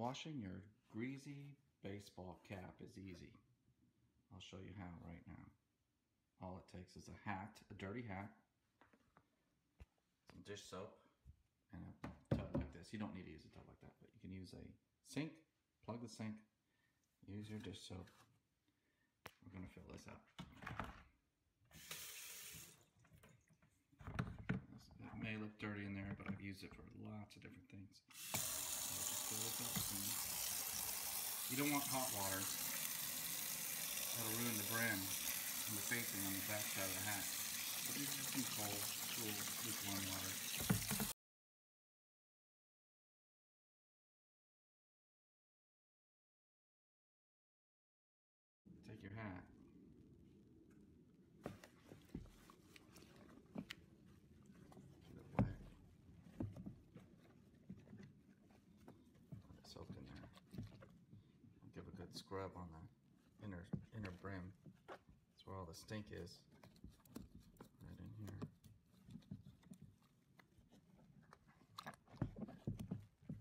Washing your greasy baseball cap is easy. I'll show you how right now. All it takes is a hat, a dirty hat, some dish soap, and a tub like this. You don't need to use a tub like that, but you can use a sink, plug the sink, use your dish soap. We're gonna fill this up. It may look dirty in there, but I've used it for lots of different things. Don't want hot water. That'll ruin the brim and the facing on the back side of the hat. But use some cold, cool, lukewarm water. Take your hat. Get it wet. Let it soak in there. Good scrub on the inner inner brim. That's where all the stink is. Right in here.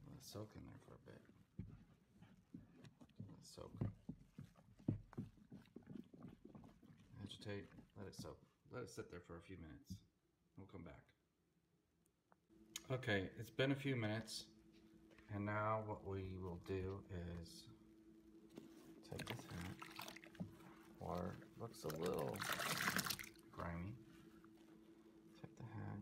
Let it soak in there for a bit. Let it soak. Agitate, let it soak. Let it sit there for a few minutes. We'll come back. Okay, it's been a few minutes. And now what we will do is take this hat. Looks a little grimy. Take the hat.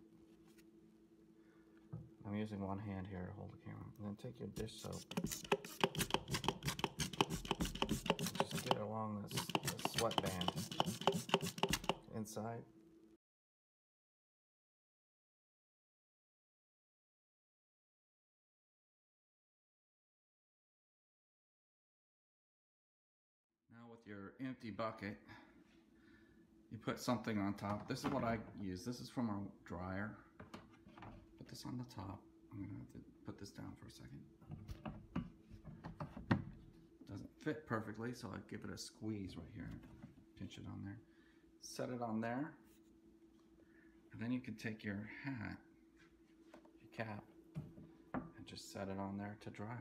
I'm using one hand here to hold the camera. And then take your dish soap. Just get along this, this sweatband inside. Your empty bucket, you put something on top. This is what I use. This is from our dryer. Put this on the top. I'm gonna have to put this down for a second. Doesn't fit perfectly, so I give it a squeeze right here. Pinch it on there. Set it on there. And then you can take your hat, your cap, and just set it on there to dry.